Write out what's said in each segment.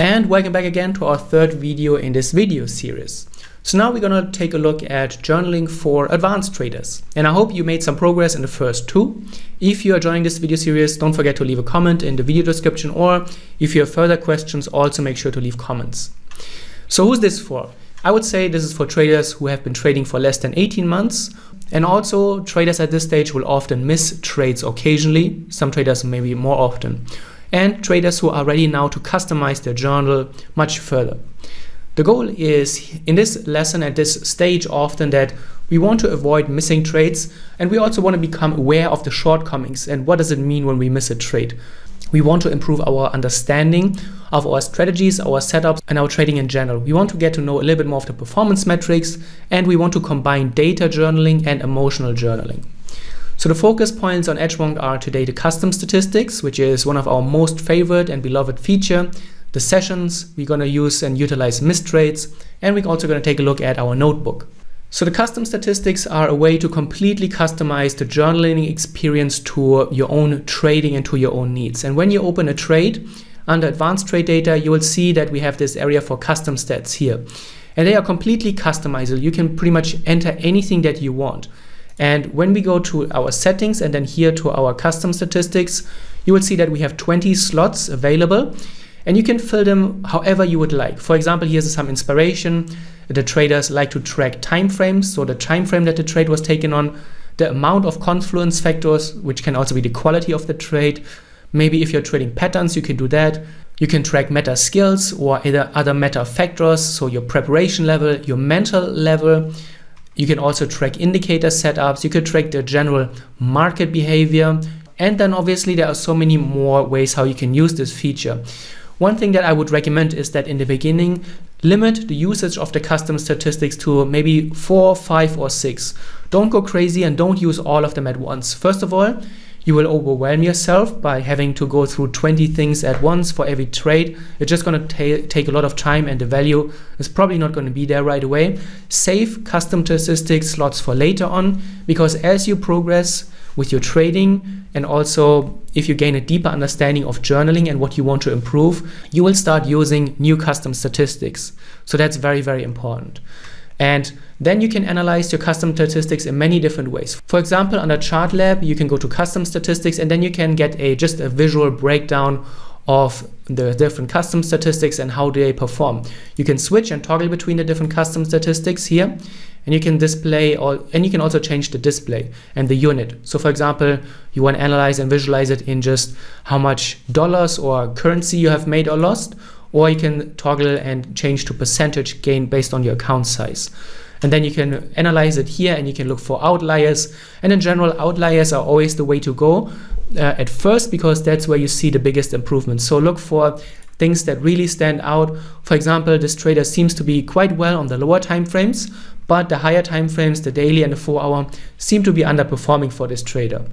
And welcome back again to our third video in this video series. So now we're gonna take a look at journaling for advanced traders. And I hope you made some progress in the first two. If you are joining this video series, don't forget to leave a comment in the video description or if you have further questions, also make sure to leave comments. So who's this for? I would say this is for traders who have been trading for less than 18 months. And also traders at this stage will often miss trades occasionally, some traders maybe more often. And traders who are ready now to customize their journal much further. The goal is in this lesson at this stage often that we want to avoid missing trades and we also want to become aware of the shortcomings and what does it mean when we miss a trade. We want to improve our understanding of our strategies, our setups, and our trading in general. We want to get to know a little bit more of the performance metrics, and we want to combine data journaling and emotional journaling. So the focus points on Edgewonk are today the custom statistics, which is one of our most favorite and beloved feature, the sessions we're going to use and utilize missed trades, and we're also going to take a look at our notebook. So the custom statistics are a way to completely customize the journaling experience to your own trading and to your own needs. And when you open a trade under advanced trade data, you will see that we have this area for custom stats here. And they are completely customizable. You can pretty much enter anything that you want. And when we go to our settings and then here to our custom statistics, you will see that we have 20 slots available and you can fill them however you would like. For example, here's some inspiration. The traders like to track time frames, so the time frame that the trade was taken on, the amount of confluence factors, which can also be the quality of the trade. Maybe if you're trading patterns, you can do that. You can track meta skills or other meta factors, so your preparation level, your mental level. You can also track indicator setups. You could track the general market behavior. And then obviously there are so many more ways how you can use this feature. One thing that I would recommend is that in the beginning, limit the usage of the custom statistics to maybe four, five, or six. Don't go crazy and don't use all of them at once. First of all, you will overwhelm yourself by having to go through 20 things at once for every trade. It's just going to take a lot of time and the value is probably not going to be there right away. Save custom statistics slots for later on because as you progress, with your trading and also if you gain a deeper understanding of journaling and what you want to improve, you will start using new custom statistics. So that's very, very important. And then you can analyze your custom statistics in many different ways. For example, under Chart Lab, you can go to custom statistics and then you can get a just a visual breakdown of the different custom statistics and how they perform. You can switch and toggle between the different custom statistics here and you can display all and you can also change the display and the unit so for example you want to analyze and visualize it in just how much dollars or currency you have made or lost or you can toggle and change to percentage gain based on your account size and then you can analyze it here and you can look for outliers and in general outliers are always the way to go uh, at first because that's where you see the biggest improvement so look for things that really stand out. For example, this trader seems to be quite well on the lower time frames, but the higher time frames, the daily and the four hour, seem to be underperforming for this trader.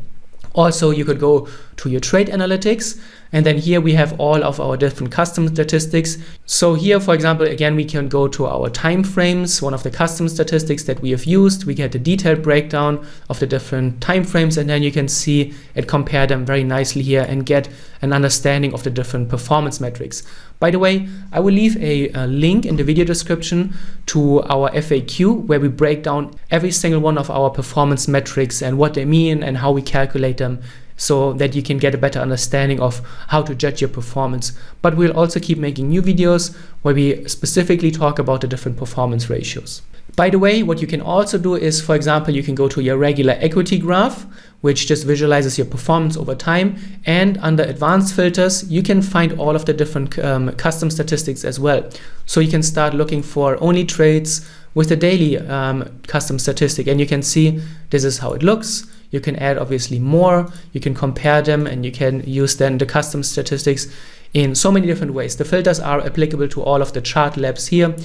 Also, you could go to your trade analytics and then here we have all of our different custom statistics. So here, for example, again, we can go to our time frames, one of the custom statistics that we have used. We get a detailed breakdown of the different time frames and then you can see and compare them very nicely here and get an understanding of the different performance metrics. By the way, I will leave a, a, link in the video description to our FAQ where we break down every single one of our performance metrics and what they mean and how we calculate them so that you can get a better understanding of how to judge your performance. But we'll also keep making new videos where we specifically talk about the different performance ratios. By the way, what you can also do is, for example, you can go to your regular equity graph, which just visualizes your performance over time. And under advanced filters, you can find all of the different um, custom statistics as well. So you can start looking for only trades with the daily um, custom statistic. And you can see this is how it looks. You can add obviously more, you can compare them and you can use then the custom statistics in so many different ways. The filters are applicable to all of the chart labs here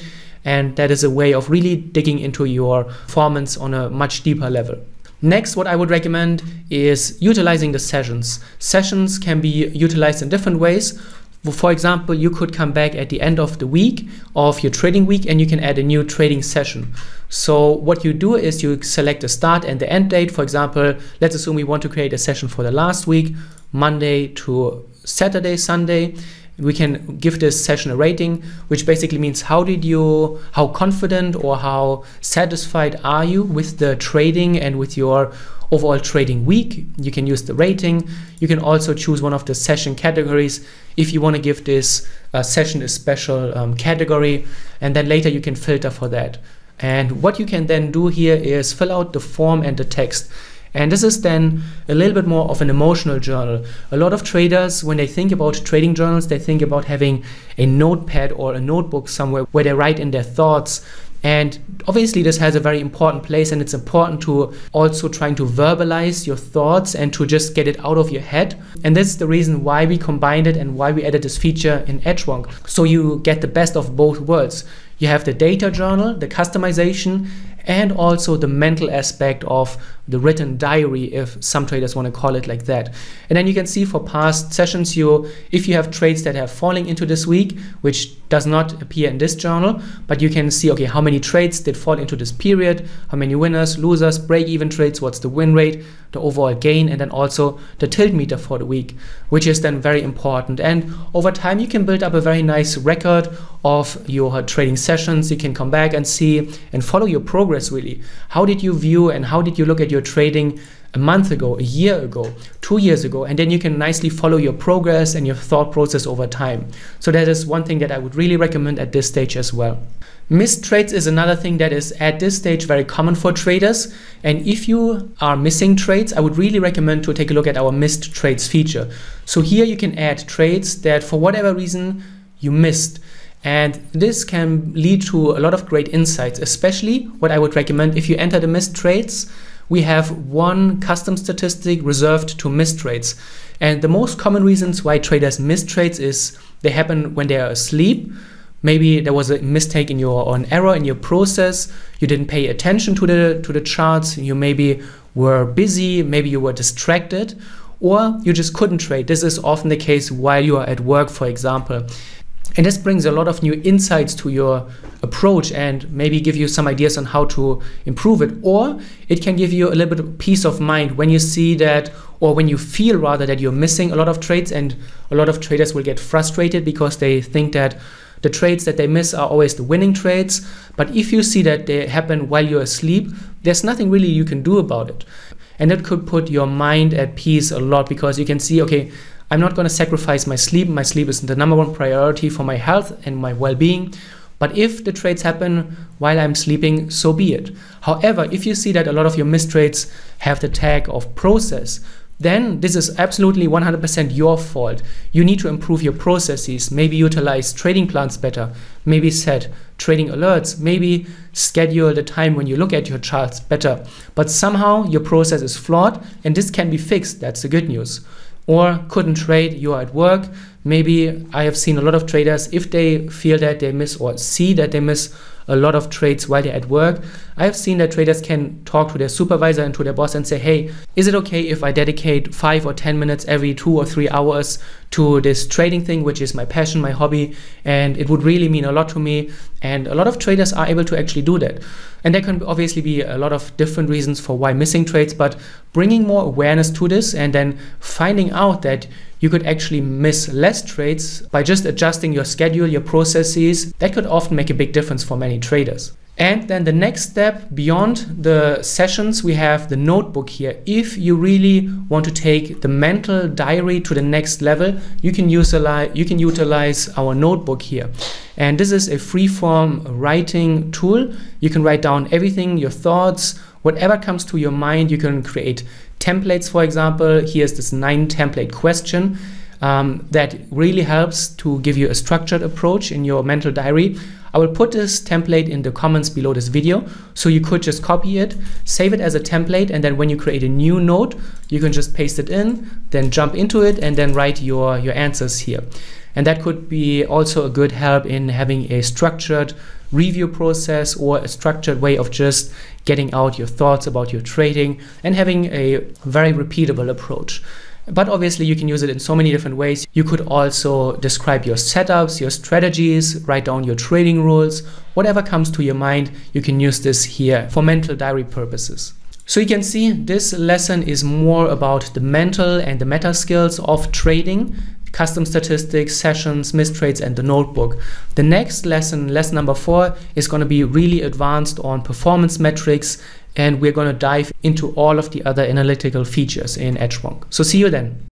and that is a way of really digging into your performance on a much deeper level. Next, what I would recommend is utilizing the sessions. Sessions can be utilized in different ways. For example, you could come back at the end of the week of your trading week and you can add a new trading session. So what you do is you select the start and the end date. For example, let's assume we want to create a session for the last week, Monday to Saturday, Sunday. We can give this session a rating, which basically means how did you, how confident or how satisfied are you with the trading and with your overall trading week. You can use the rating. You can also choose one of the session categories if you want to give this uh, session a special um, category, and then later you can filter for that. And what you can then do here is fill out the form and the text. And this is then a little bit more of an emotional journal. A lot of traders, when they think about trading journals, they think about having a notepad or a notebook somewhere where they write in their thoughts. And obviously, this has a very important place, and it's important to also trying to verbalize your thoughts and to just get it out of your head. And this is the reason why we combined it and why we added this feature in Edgewonk. So you get the best of both worlds. You have the data journal, the customization, and also the mental aspect of the written diary if some traders want to call it like that. And then you can see for past sessions you if you have trades that have falling into this week which does not appear in this journal but you can see okay how many trades did fall into this period how many winners losers break even trades what's the win rate the overall gain and then also the tilt meter for the week which is then very important. And over time you can build up a very nice record of your trading sessions. You can come back and see and follow your progress really. How did you view and how did you look at your you're trading a month ago, a year ago, two years ago, and then you can nicely follow your progress and your thought process over time. So that is one thing that I would really recommend at this stage as well. Missed trades is another thing that is at this stage very common for traders. And if you are missing trades, I would really recommend to take a look at our missed trades feature. So here you can add trades that for whatever reason you missed. And this can lead to a lot of great insights, especially what I would recommend if you enter the missed trades we have one custom statistic reserved to missed trades. And the most common reasons why traders miss trades is they happen when they are asleep. Maybe there was a mistake in your or an error in your process. You didn't pay attention to the to the charts. You maybe were busy. Maybe you were distracted, or you just couldn't trade. This is often the case while you are at work, for example. And this brings a lot of new insights to your approach and maybe give you some ideas on how to improve it. Or it can give you a little bit of peace of mind when you see that, or when you feel rather that you're missing a lot of trades. And a lot of traders will get frustrated because they think that the trades that they miss are always the winning trades. But if you see that they happen while you're asleep, there's nothing really you can do about it. And that could put your mind at peace a lot because you can see, okay, I'm not going to sacrifice my sleep. My sleep is the number one priority for my health and my well being. But if the trades happen while I'm sleeping, so be it. However, if you see that a lot of your missed trades have the tag of process, then this is absolutely 100% your fault. You need to improve your processes, maybe utilize trading plans better, maybe set trading alerts, maybe schedule the time when you look at your charts better. But somehow your process is flawed and this can be fixed. That's the good news or couldn't trade, you are at work. Maybe I have seen a lot of traders, if they feel that they miss or see that they miss a lot of trades while they're at work. I've seen that traders can talk to their supervisor and to their boss and say, hey, is it okay if I dedicate five or 10 minutes every two or three hours to this trading thing, which is my passion, my hobby, and it would really mean a lot to me. And a lot of traders are able to actually do that. And there can obviously be a lot of different reasons for why missing trades, but bringing more awareness to this and then finding out that you could actually miss less trades by just adjusting your schedule, your processes. That could often make a big difference for many traders. And then the next step beyond the sessions, we have the notebook here. If you really want to take the mental diary to the next level, you can utilize, you can utilize our notebook here. And this is a free-form writing tool. You can write down everything, your thoughts, whatever comes to your mind. You can create templates, for example. Here's this nine template question. Um, that really helps to give you a structured approach in your mental diary. I will put this template in the comments below this video. So you could just copy it, save it as a template, and then when you create a new note, you can just paste it in, then jump into it, and then write your, your answers here. And that could be also a good help in having a structured review process or a structured way of just getting out your thoughts about your trading and having a very repeatable approach. But obviously, you can use it in so many different ways. You could also describe your setups, your strategies, write down your trading rules, whatever comes to your mind. You can use this here for mental diary purposes. So you can see this lesson is more about the mental and the meta skills of trading custom statistics, sessions, missed trades, and the notebook. The next lesson, lesson number four, is going to be really advanced on performance metrics, and we're going to dive into all of the other analytical features in Edgewonk. So see you then.